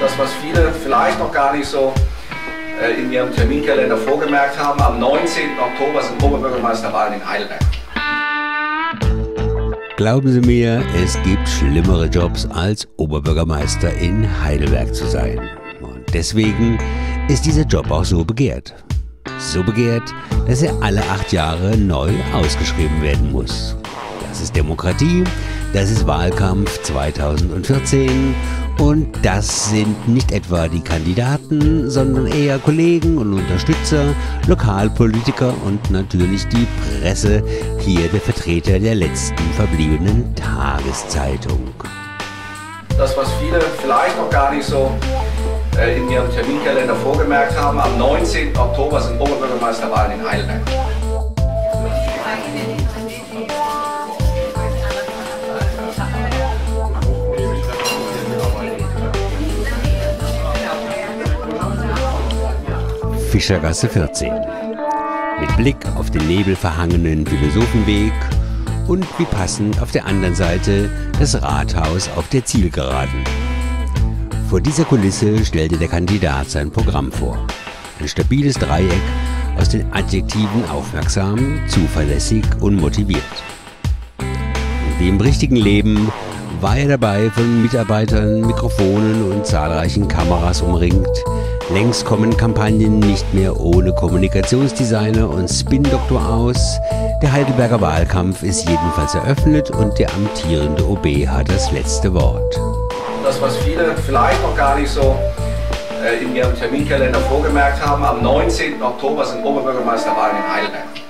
Das, was viele vielleicht noch gar nicht so äh, in ihrem Terminkalender vorgemerkt haben, am 19. Oktober sind Oberbürgermeisterwahlen in Heidelberg. Glauben Sie mir, es gibt schlimmere Jobs als Oberbürgermeister in Heidelberg zu sein. Und deswegen ist dieser Job auch so begehrt. So begehrt, dass er alle acht Jahre neu ausgeschrieben werden muss. Das ist Demokratie, das ist Wahlkampf 2014 und das sind nicht etwa die Kandidaten, sondern eher Kollegen und Unterstützer, Lokalpolitiker und natürlich die Presse, hier der Vertreter der letzten verbliebenen Tageszeitung. Das, was viele vielleicht noch gar nicht so äh, in ihrem Terminkalender vorgemerkt haben, am 19. Oktober sind Oberbürgermeisterwahlen in Heidelberg. Fischergasse 14. Mit Blick auf den nebelverhangenen Philosophenweg und wie passend auf der anderen Seite das Rathaus auf der Zielgeraden. Vor dieser Kulisse stellte der Kandidat sein Programm vor. Ein stabiles Dreieck aus den Adjektiven aufmerksam, zuverlässig und motiviert. Wie im richtigen Leben war er dabei von Mitarbeitern, Mikrofonen und zahlreichen Kameras umringt, Längst kommen Kampagnen nicht mehr ohne Kommunikationsdesigner und Spin-Doktor aus. Der Heidelberger Wahlkampf ist jedenfalls eröffnet und der amtierende OB hat das letzte Wort. Das, was viele vielleicht noch gar nicht so äh, in ihrem Terminkalender vorgemerkt haben, am 19. Oktober sind Oberbürgermeisterwahlen in Heidelberg.